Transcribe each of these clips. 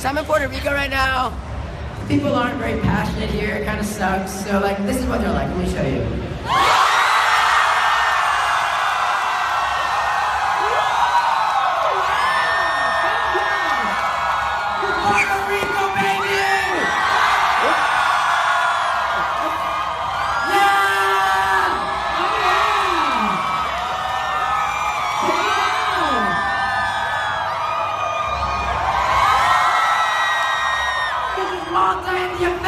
So I'm in Puerto Rico right now. People aren't very passionate here. It kind of sucks. So like, this is what they're like. Let me show you. This is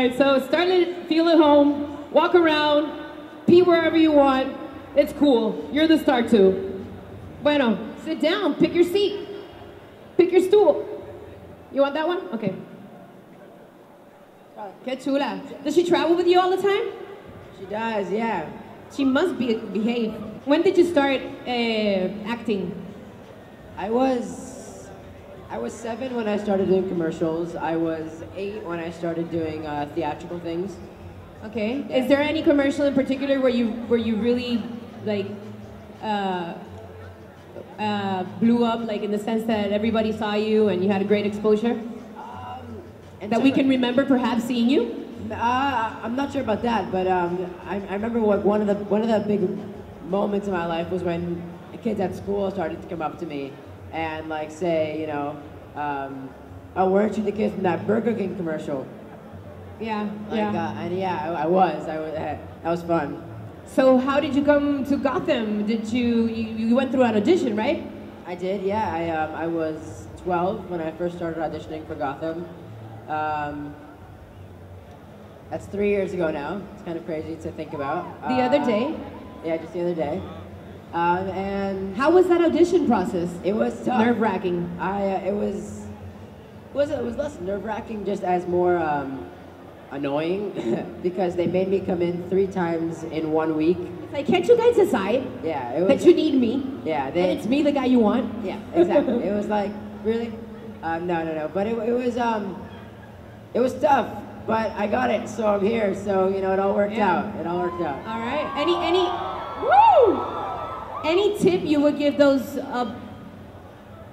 right, so start to feel at home, walk around, pee wherever you want. It's cool. You're the star too. Bueno, sit down, pick your seat, pick your stool. You want that one? Okay. Que chula. Does she travel with you all the time? She does, yeah. She must be behave. When did you start uh, acting? I was I was seven when I started doing commercials. I was eight when I started doing uh, theatrical things. Okay. Is there any commercial in particular where you where you really like uh, uh, blew up, like in the sense that everybody saw you and you had a great exposure? And That we can remember perhaps seeing you? Uh, I'm not sure about that, but um, I, I remember what one of the one of the big moments in my life was when kids at school started to come up to me and like say, you know, um, "Oh, weren't you the kid from that Burger King commercial?" Yeah. Like, yeah. uh, and yeah, I, I was. I was. That was fun. so how did you come to Gotham? Did you you, you went through an audition, right? I did, yeah. I, um, I was 12 when I first started auditioning for Gotham. Um, that's three years ago now. It's kind of crazy to think about. The other Uh, day. Yeah, just the other day. Um, and How was that audition process? it was tough. Nerve wracking. I, uh, it was, was, it was less nerve wracking, just as more um, annoying because they made me come in three times in one week. It's like, can't you guys decide Yeah, it was. that you need me? yeah, And it's me, the guy you want? Yeah, exactly. it was like, really? Um, no, no, no. But it, it was, um, it was tough. But I got it, so I'm here. So you know, it all worked Yeah. out. It all worked out. All right. Any any woo? Any tip you would give those uh,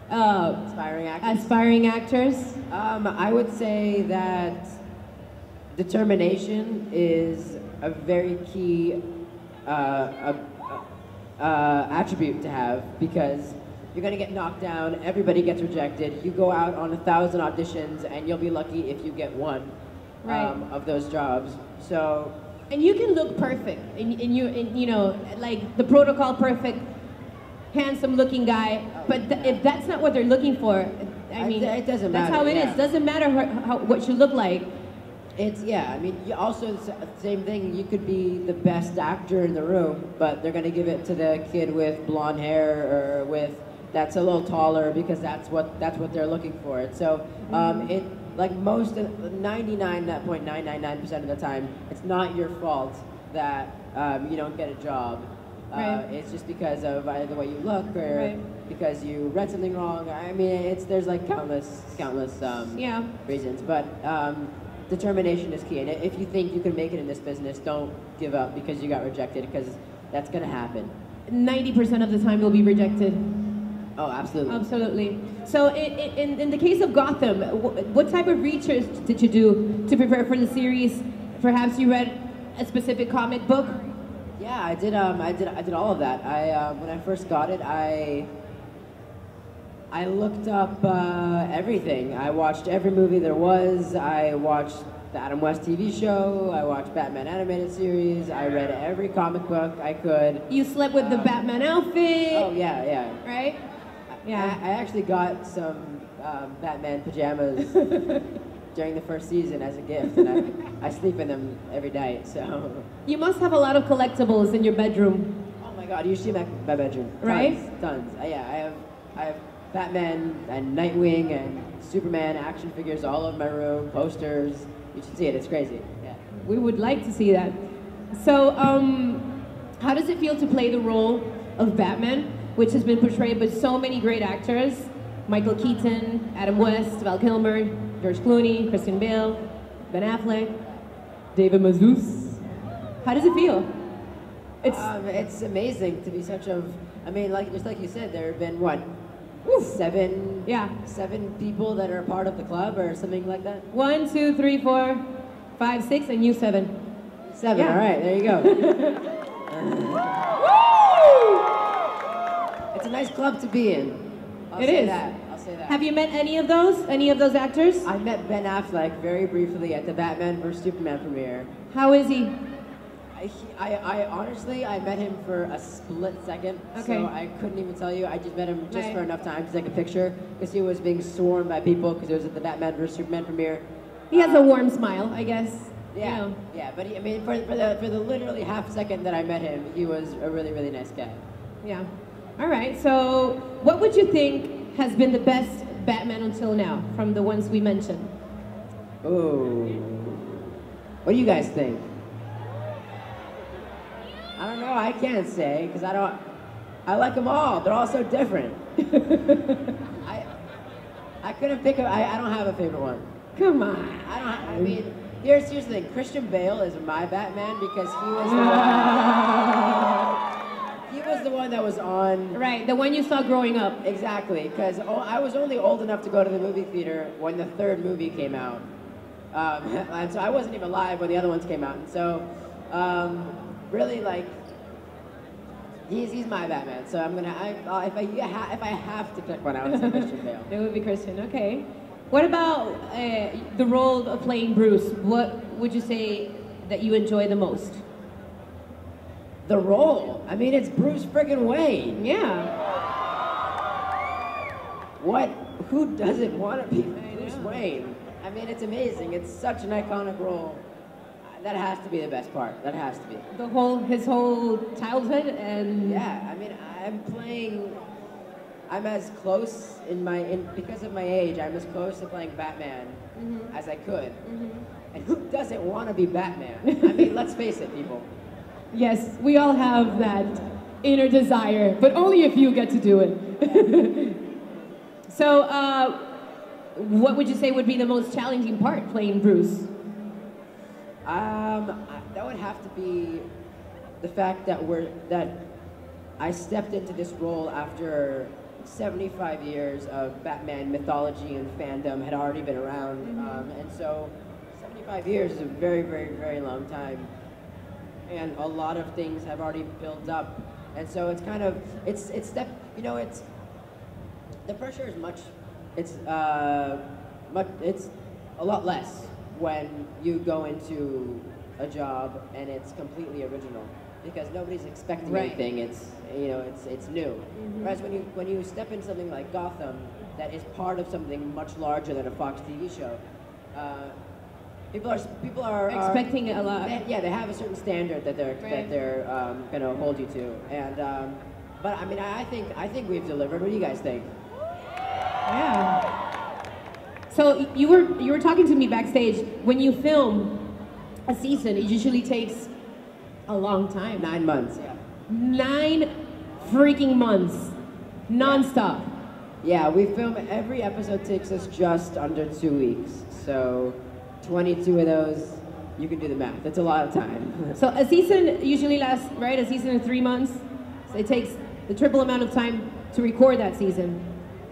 uh, Aspiring actors. aspiring actors? Um, I would say that determination is a very key uh, uh, uh, attribute to have because you're gonna get knocked down. Everybody gets rejected. You go out on a thousand auditions, and you'll be lucky if you get one Right. um, of those jobs. So And you can look perfect, and, and you and, you know like the protocol perfect, handsome looking guy. But th- if that's not what they're looking for, I I- mean, it doesn't That's how it is. yeah. Doesn't matter how, how, what you look like. It's yeah. I mean, you also the same thing. You could be the best actor in the room, but they're gonna give it to the kid with blonde hair or with that's a little taller because that's what that's what they're looking for. And so um, it like most ninety nine point nine nine nine percent of the time, it's not your fault that um, you don't get a job. Uh, Right. it's just because of either the way you look or Right. because you read something wrong. I mean, it's there's like countless countless um, Yeah. reasons. But um, determination is key. And if you think you can make it in this business, don't give up because you got rejected because that's going to happen. Ninety percent of the time, you'll be rejected. Oh, absolutely. Absolutely. So, in, in, in the case of Gotham, what type of research did you do to prepare for the series? Perhaps you read a specific comic book. Yeah, I did. Um, I did. I did all of that. I uh, when I first got it, I I looked up uh, everything. I watched every movie there was. I watched the Adam West TV show. I watched Batman animated series. I read every comic book I could. You slept with the Batman outfit, Oh yeah, yeah. right? Yeah. I, I actually got some um, Batman pajamas during the first season as a gift, and I, I sleep in them every night. So, You must have a lot of collectibles in your bedroom. oh my God, you see my, my bedroom, tons, Right? Tons. Uh, yeah, I have, I have Batman and Nightwing and Superman action figures all over my room, posters. You should see it. It's crazy. Yeah. We would like to see that. So, um, how does it feel to play the role of Batman, which has been portrayed by so many great actors? Michael Keaton, Adam West, Val Kilmer, George Clooney, Christian Bale, Ben Affleck, David Mazouz. How does it feel? It's um, it's amazing to be such a. I mean, like just like you said, there have been what seven yeah seven people that are part of the club or something like that. One, two, three, four, five, six, and you seven. Seven. Yeah. All right, there you go. it's a nice club to be in. I'll it is. That. I'll say that. Have you met any of those? Any of those actors? I met Ben Affleck very briefly at the Batman vs Superman premiere. How is he? I, I, I, honestly, I met him for a split second, okay. so I couldn't even tell you. I just met him just right. for enough time to take a picture because he was being swarmed by people because it was at the Batman vs Superman premiere. He has a um, warm smile, I guess. Yeah, you know. yeah, but he, I mean, for, for the for the literally half second that I met him, he was a really really nice guy. Yeah. All right. So, what would you think has been the best Batman until now from the ones we mentioned? Oh, what do you guys think? I don't know. I can't say because I don't. I like them all. They're all so different. I I couldn't pick a. I, I don't have a favorite one. Come on. I don't. I mean, here's here's the thing. Christian Bale is my Batman because he was the one. Was the one that was on. Right, the one you saw growing up. Exactly, because oh, I was only old enough to go to the movie theater when the third movie came out, um, and so I wasn't even alive when the other ones came out, and so. Um, really like he's he's my Batman. So I'm gonna I, uh, if I if I have to pick one out, it's Christian Bale. it would be Christian. Okay. What about uh, the role of playing Bruce? What would you say that you enjoy the most? The role. I mean, it's Bruce friggin' Wayne. Yeah. What? Who doesn't want to be Bruce Wayne? I mean, it's amazing. It's such an iconic role that has to be the best part. That has to be. The whole his whole childhood and yeah. I mean, I'm playing. I'm as close in my in because of my age. I'm as close to playing Batman mm-hmm. as I could. Mm-hmm. And who doesn't want to be Batman? I mean, let's face it, people. Yes, we all have that inner desire, but only if you get to do it. so, uh, what would you say would be the most challenging part playing Bruce? Um, that would have to be the fact that we're that I stepped into this role after 75 years of Batman mythology and fandom had already been around, mm-hmm. um, and so 75 years is a very, very, very long time, and a lot of things have already built up, and so it's kind of it's it's step you know it's the pressure is much it's uh, much it's a lot less when you go into a job and it's completely original because nobody's expecting right. anything. It's you know it's it's new. Mm-hmm. Whereas when you when you step into something like Gotham, that is part of something much larger than a Fox TV show. Uh, people are people are expecting are, a lot. They, yeah, they have a certain standard that they're right. that they're um, going to hold you to, and um, but I mean I think I think we've delivered. What do you guys think? Yeah. So you were you were talking to me backstage. When you film a season, it usually takes a long time. Nine months. Yeah. Nine freaking months, nonstop. Yeah, we film every episode takes us just under two weeks. So, 22 of those, you can do the math. That's a lot of time. so a season usually lasts right a season in three months. So it takes the triple amount of time to record that season.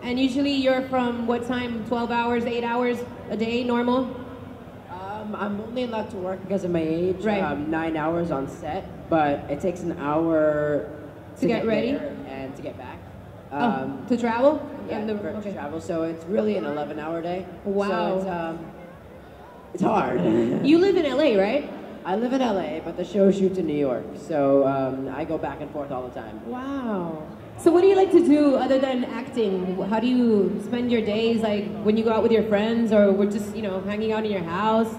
And usually you're from what time? 12 hours, 8 hours a day, normal? Um, I'm only allowed to work because of my age. Right. Um, nine hours on set, but it takes an hour to, to get, get, ready and to get back. Um, oh, to travel? Yeah, the, okay. to travel. So it's really an 11 hour day. Wow. So it's, um, hard. you live in LA, right? I live in LA, but the show shoots in New York. So um, I go back and forth all the time. Wow. So what do you like to do other than acting? How do you spend your days? Like when you go out with your friends, or we're just you know hanging out in your house?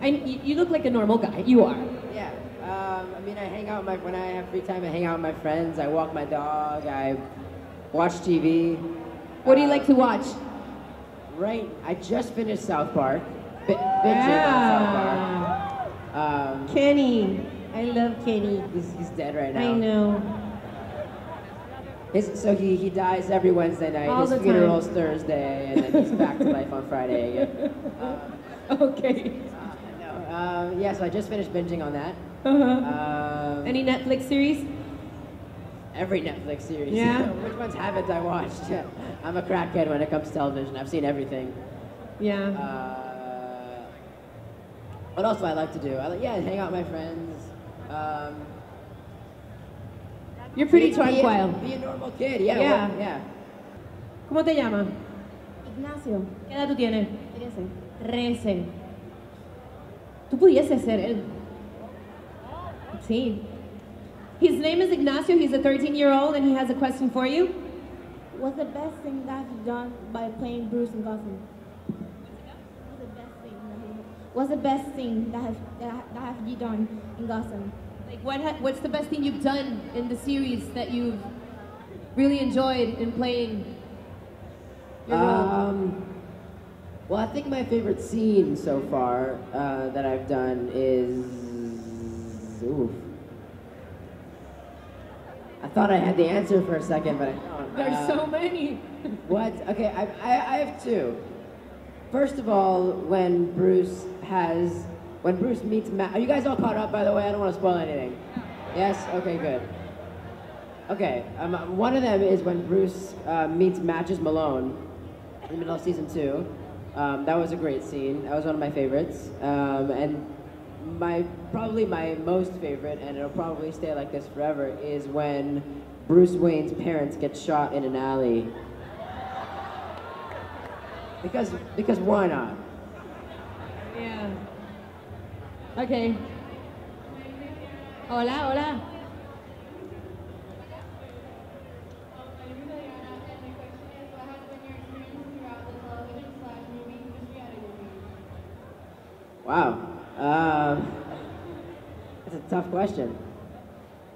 And you, you look like a normal guy. You are. Yeah. Um, I mean, I hang out my when I have free time. I hang out with my friends. I walk my dog. I watch TV. What do you like to watch? Right, I just finished South Park. Bi- binging on South Park. Yeah. Um, Kenny. I love Kenny. he's, he's dead right now. I know. His, so he, he dies every Wednesday night. All His the funeral's Thursday, and then he's back to life on Friday again. Um, Okay. no, um, yeah, so I just finished binging on that. Uh-huh. Um, Any Netflix series? every Netflix series. Yeah? Which ones haven't I watched? I'm a crackhead when it comes to television. I've seen everything. Yeah. Uh, what else do I like to do? I like, yeah, hang out with my friends. Um, You're pretty be, tranquil. Be, be a normal kid. Yeah. Yeah. what- yeah. ¿Cómo te llamas? Ignacio, ¿Qué edad tú tienes? 13. 13. Tú pudieses ser él. Sí. His name is Ignacio. He's a 13 year old and he has a question for you. What's the best thing that you've done by playing Bruce in Gotham? What's the best thing that you, What's the best thing that have, that, that have you done in Gotham? Like, what ha- what's the best thing you've done in the series that you've really enjoyed in playing? Um, well, I think my favorite scene so far uh, that I've done is. Oof. I thought I had the answer for a second, but I don't. There's Uh, so many. What? Okay, I, I, I have two. First of all, when Bruce has, when Bruce meets Matt, are you guys all caught up, by the way? I don't want to spoil anything. Yes? Okay, good. Okay, um, one of them is when Bruce uh, meets Matches Malone in the middle of season two. Um, that was a great scene. That was one of my favorites. Um, and my probably my most favorite, and it'll probably stay like this forever, is when Bruce Wayne's parents get shot in an alley. Because because why not? Yeah. Okay. Hola, hola. Wow. Um, that's a tough question.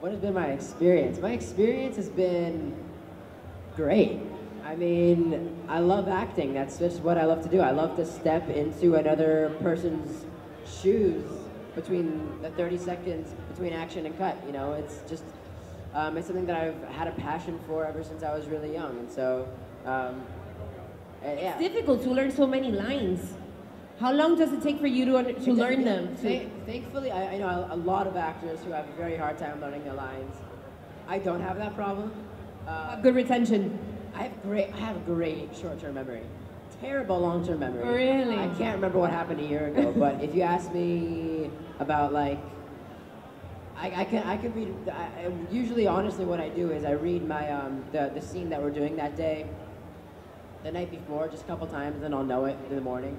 What has been my experience? My experience has been great. I mean, I love acting. That's just what I love to do. I love to step into another person's shoes between the 30 seconds between action and cut. You know, it's just, um, it's something that I've had a passion for ever since I was really young. And so, um, uh, yeah. It's difficult to learn so many lines. How long does it take for you to, to learn them? Thankfully, I, I know a, a lot of actors who have a very hard time learning their lines. I don't have that problem. Uh, good retention. I have great. I have great short-term memory. Terrible long-term memory. Really? I can't remember what happened a year ago. but if you ask me about like, I, I can I can read. I, I- usually, honestly, what I do is I read my um the the scene that we're doing that day. The night before, just a couple times, then I'll know it in the morning.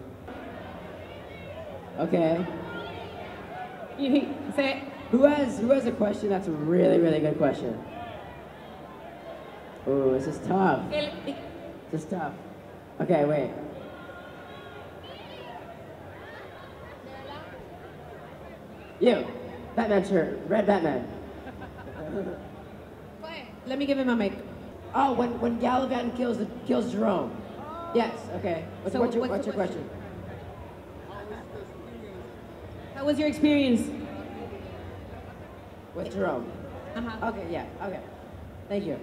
Okay. You say, Who has who has a question that's a really really good question? Oh, this is tough. This is tough. Okay, wait. You, Batman shirt, red Batman. let me give him a mic. Oh, when when Galavan kills the, kills Jerome. Yes. Okay. What's, So what's your, what's what's your question? How was your experience? With Jerome. Uh-huh. Okay. Yeah. Okay. Thank you.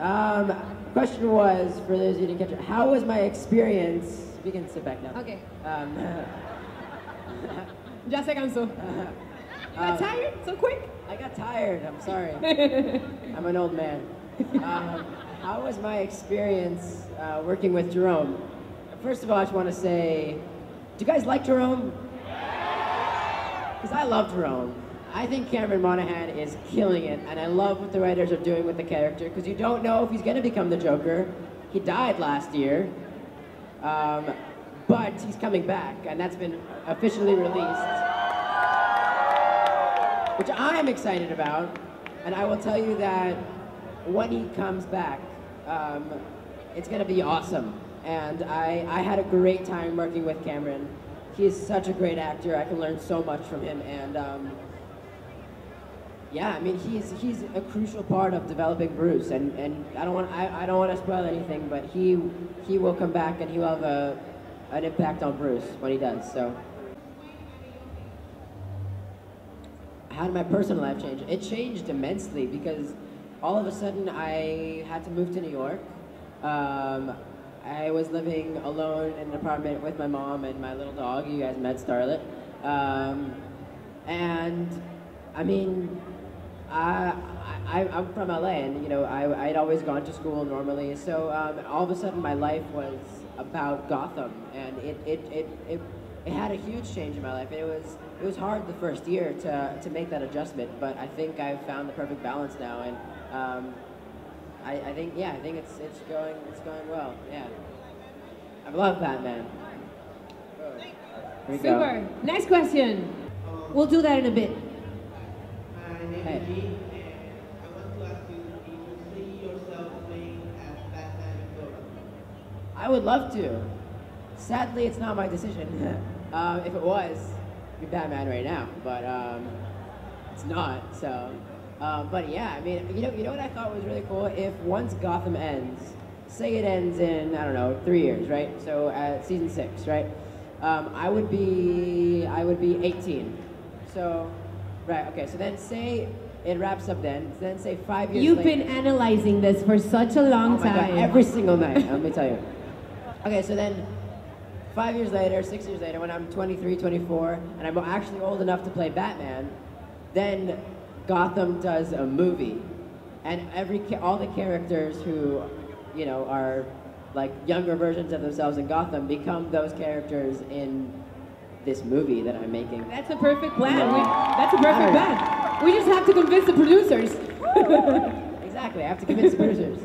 Um, question was for those who didn't catch it. How was my experience? We can sit back now. Okay. Um, Ya se cansó. You Uh, got tired so quick? I got tired. I'm sorry. I'm an old man. Um, how was my experience uh, working with Jerome? First of all, I just want to say, do you guys like Jerome? Because I love Jerome. I think Cameron Monaghan is killing it, and I love what the writers are doing with the character because you don't know if he's going to become the Joker. He died last year, um, but he's coming back, and that's been officially released which I'm excited about. And I will tell you that when he comes back, um, it's going to be awesome. And I, I had a great time working with Cameron. He is such a great actor. I can learn so much from him. And um, Yeah, I mean he's he's a crucial part of developing Bruce, and, and I don't want I, I don't want to spoil anything, but he he will come back and he will have a an impact on Bruce when he does. So, how did my personal life change? It changed immensely because all of a sudden I had to move to New York. Um, I was living alone in an apartment with my mom and my little dog. You guys met Starlet, um, and I mean I, I, I'm from LA, and you know, I, I'd always gone to school normally. So um, all of a sudden, my life was about Gotham, and it, it, it, it, it had a huge change in my life. It was it was hard the first year to, to make that adjustment, but I think I've found the perfect balance now, and um, I, I think yeah, I think it's it's going it's going well. Yeah, I love Batman. We go. Super. Next question. We'll do that in a bit. I would love to. Sadly, it's not my decision. um, if it was, I'd be Batman right now, but um, it's not. So, um, but yeah, I mean, you know, you know what I thought was really cool? If once Gotham ends, say it ends in I don't know three years, right? So at season six, right? Um, I would be I would be 18. So, right, okay. So then say it wraps up then. Then say five years. You've later, been analyzing this for such a long Oh my God, time. every single night, let me tell you. Okay, so then five years later, six years later, when I'm 23, 24, and I'm actually old enough to play Batman, then Gotham does a movie. And every all the characters who, you know, are like younger versions of themselves in Gotham become those characters in this movie that I'm making. That's a perfect plan. We, that's a perfect plan. We just have to convince the producers. Exactly, I have to convince the producers.